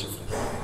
Cristo.